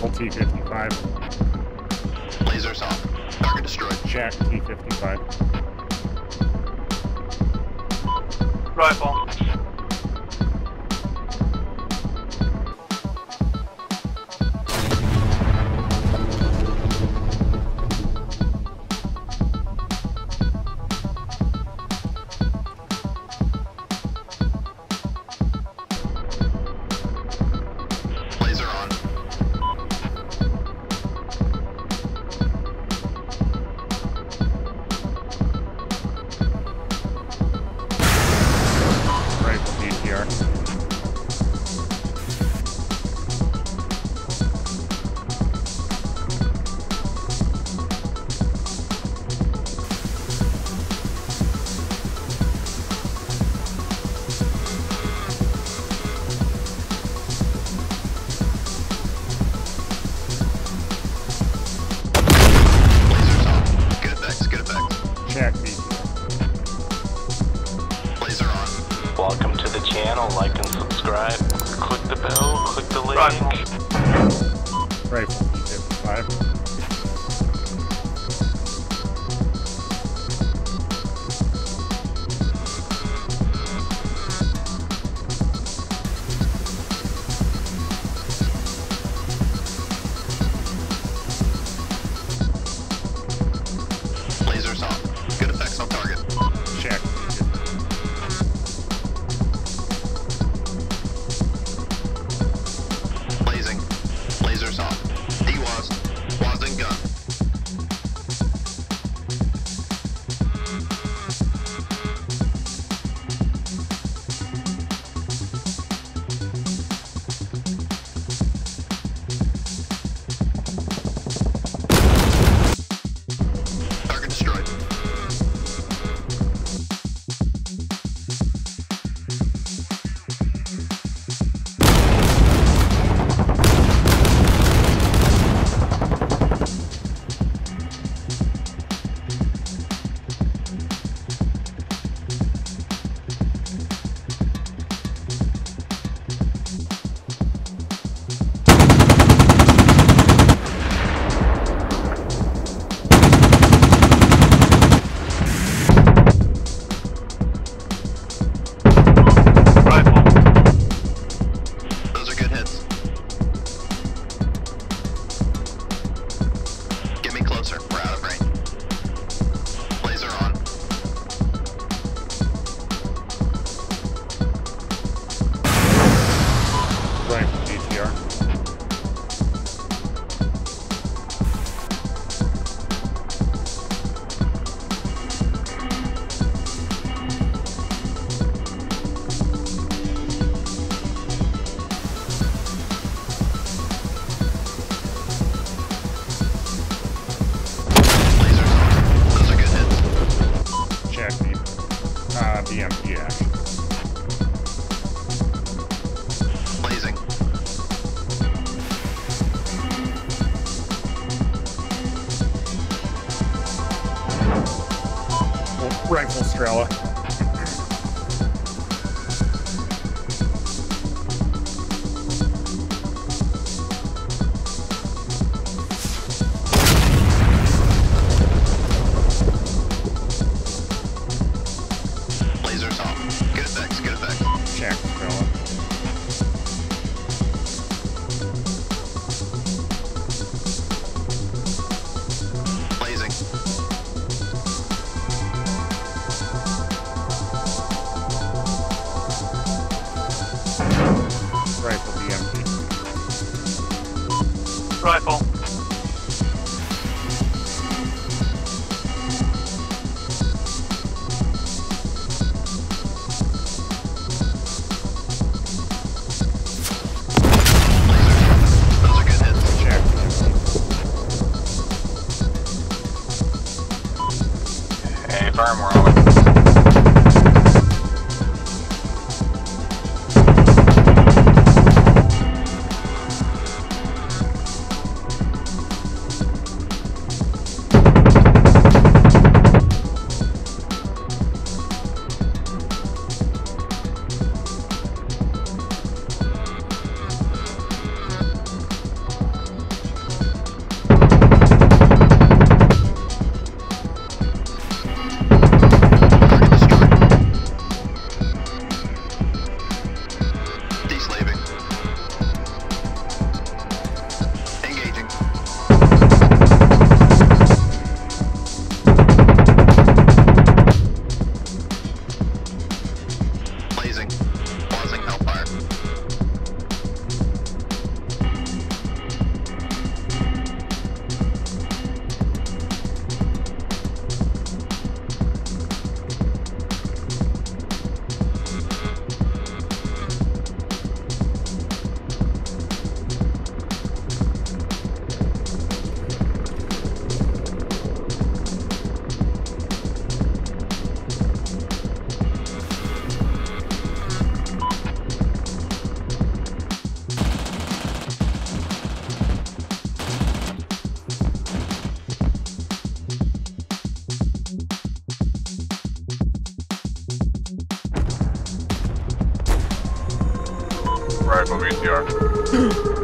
Rifle T-55. Lasers off. Target destroyed. Check T-55. Rifle. the bell, click the link. Right. 255. Estrella. confirm we're on. Rifle VCR.